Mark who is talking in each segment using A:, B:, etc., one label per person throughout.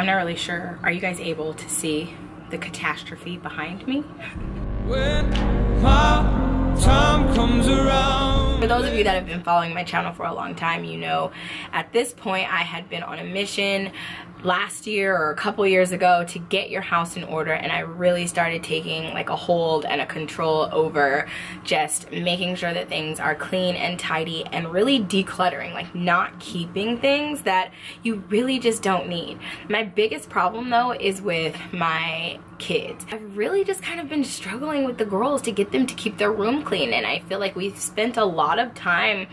A: I'm not really sure. Are you guys able to see the catastrophe behind me?
B: When my time comes around.
A: For those of you that have been following my channel for a long time, you know at this point I had been on a mission last year or a couple years ago to get your house in order and I really started taking like a hold and a control over just making sure that things are clean and tidy and really decluttering like not keeping things that you really just don't need. My biggest problem though is with my kids. I've really just kind of been struggling with the girls to get them to keep their room clean and I feel like we've spent a lot of time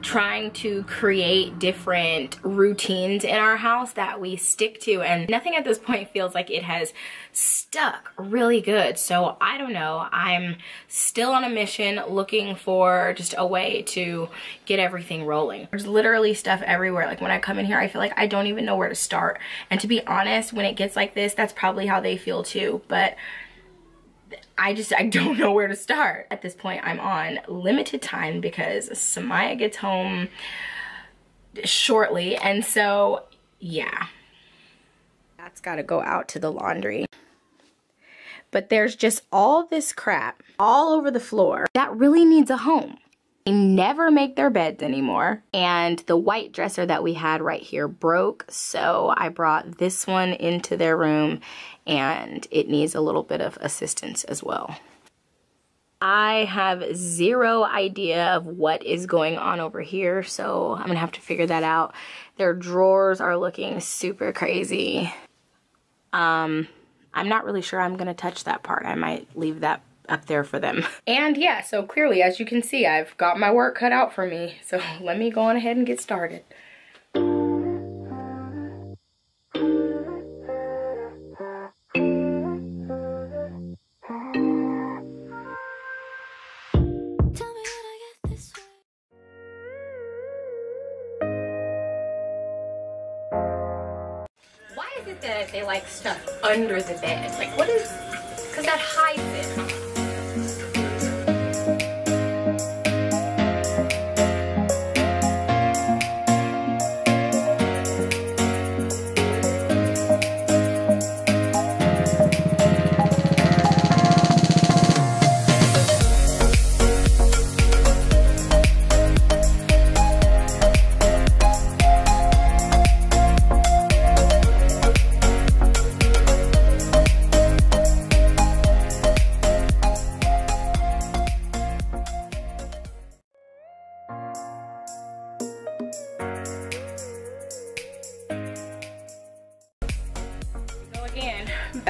A: trying to create different routines in our house that we stick to and nothing at this point feels like it has stuck really good. So I don't know, I'm still on a mission looking for just a way to get everything rolling. There's literally stuff everywhere. Like when I come in here, I feel like I don't even know where to start. And to be honest, when it gets like this, that's probably how they feel too. But I just, I don't know where to start. At this point, I'm on limited time because Samaya gets home shortly. And so, yeah. That's got to go out to the laundry. But there's just all this crap all over the floor that really needs a home. They never make their beds anymore. And the white dresser that we had right here broke. So I brought this one into their room and it needs a little bit of assistance as well. I have zero idea of what is going on over here, so I'm gonna have to figure that out. Their drawers are looking super crazy. Um, I'm not really sure I'm gonna touch that part. I might leave that up there for them. And yeah, so clearly, as you can see, I've got my work cut out for me. So let me go on ahead and get started. Why is it that they like stuff under the bed? Like what is, because that hides it.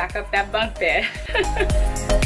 A: Back up that bunk bed.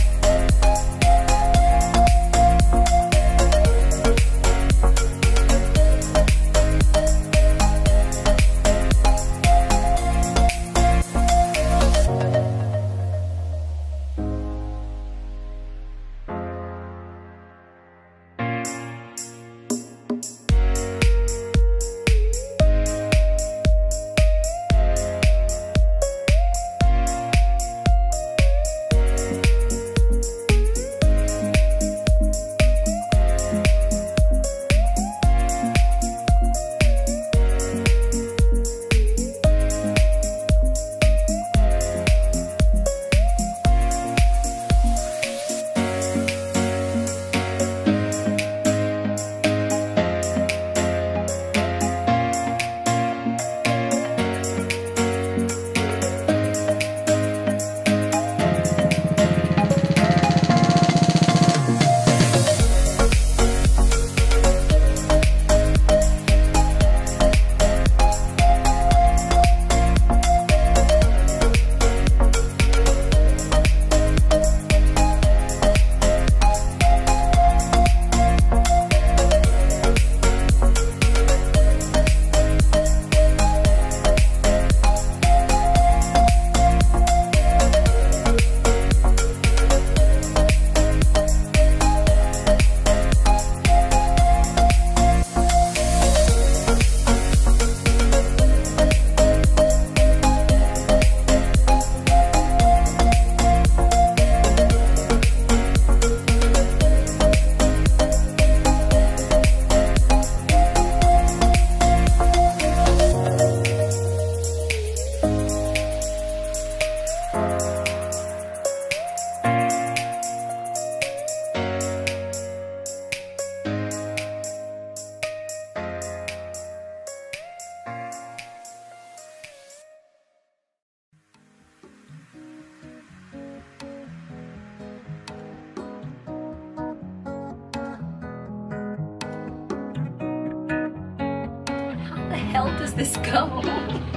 A: this go?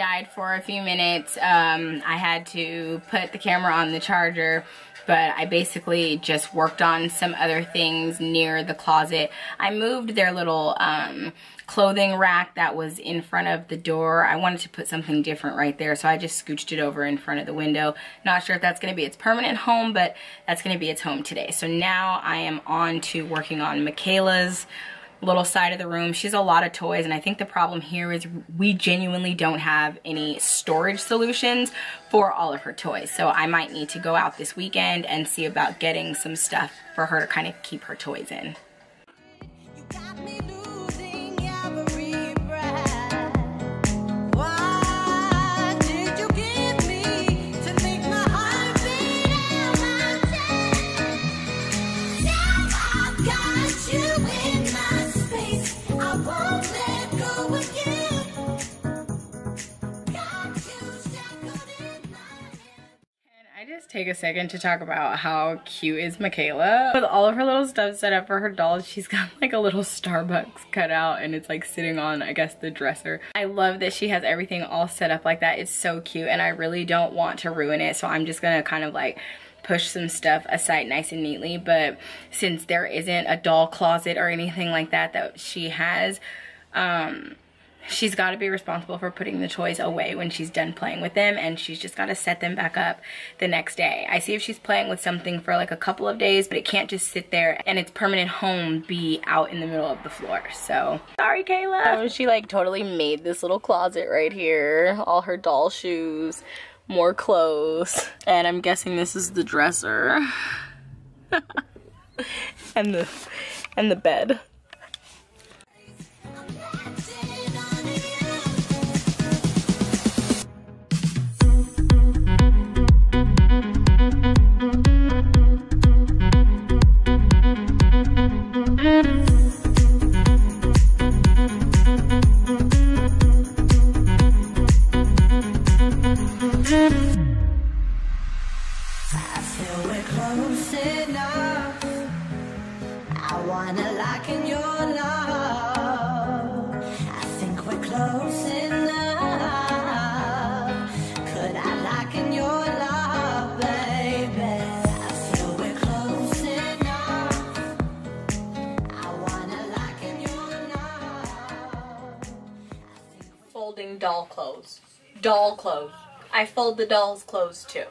A: Died for a few minutes. Um, I had to put the camera on the charger, but I basically just worked on some other things near the closet. I moved their little um, clothing rack that was in front of the door. I wanted to put something different right there, so I just scooched it over in front of the window. Not sure if that's going to be its permanent home, but that's going to be its home today. So now I am on to working on Michaela's little side of the room. She has a lot of toys and I think the problem here is we genuinely don't have any storage solutions for all of her toys. So I might need to go out this weekend and see about getting some stuff for her to kind of keep her toys in. Take a second to talk about how cute is Michaela? With all of her little stuff set up for her dolls, she's got like a little Starbucks cut out and it's like sitting on, I guess, the dresser. I love that she has everything all set up like that. It's so cute and I really don't want to ruin it. So I'm just gonna kind of like push some stuff aside nice and neatly. But since there isn't a doll closet or anything like that that she has, um, she's got to be responsible for putting the toys away when she's done playing with them and she's just got to set them back up the next day. I see if she's playing with something for like a couple of days but it can't just sit there and its permanent home be out in the middle of the floor. So sorry Kayla. She like totally made this little closet right here. All her doll shoes, more clothes and I'm guessing this is the dresser and the and the bed.
C: Close enough. I wanna lock in your love. I think we're close enough. Could I lock in your love, baby? I feel we're close enough. I wanna lock in your love.
A: Folding doll clothes. Doll clothes. I fold the doll's clothes too.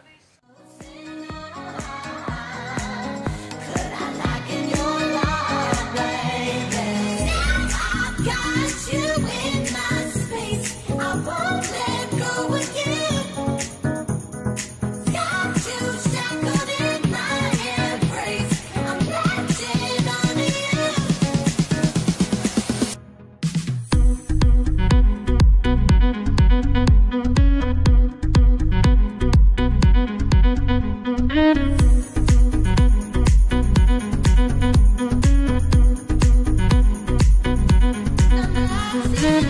C: Mm-hmm.